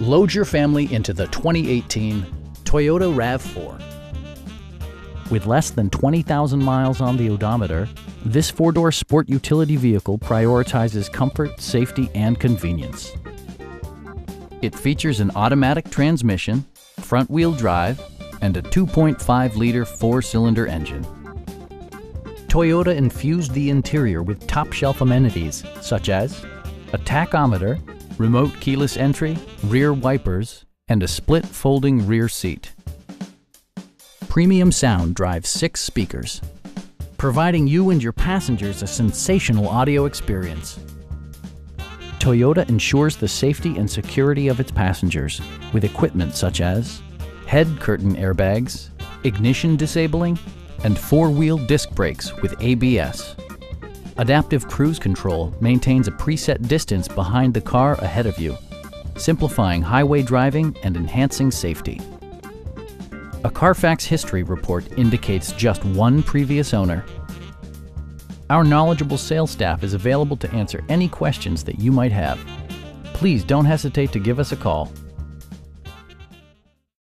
Load your family into the 2018 Toyota RAV4. With less than 20,000 miles on the odometer, this four-door sport utility vehicle prioritizes comfort, safety, and convenience. It features an automatic transmission, front-wheel drive, and a 2.5-liter four-cylinder engine. Toyota infused the interior with top-shelf amenities such as a tachometer, remote keyless entry, rear wipers, and a split folding rear seat. Premium sound drives six speakers, providing you and your passengers a sensational audio experience. Toyota ensures the safety and security of its passengers with equipment such as head curtain airbags, ignition disabling, and four-wheel disc brakes with ABS. Adaptive Cruise Control maintains a preset distance behind the car ahead of you, simplifying highway driving and enhancing safety. A Carfax history report indicates just one previous owner. Our knowledgeable sales staff is available to answer any questions that you might have. Please don't hesitate to give us a call